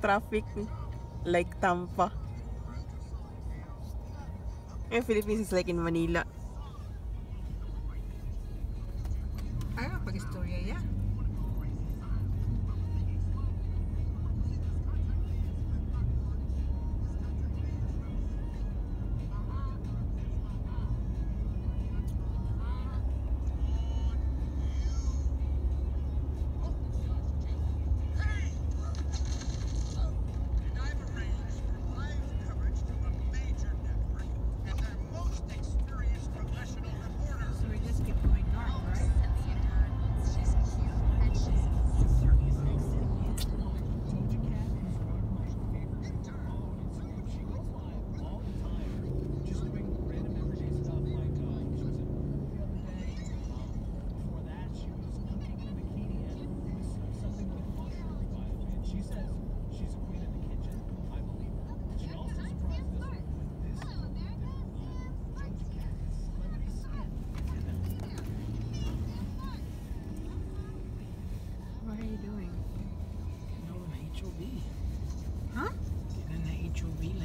traffic like Tampa. And Philippines is like in Manila. that you really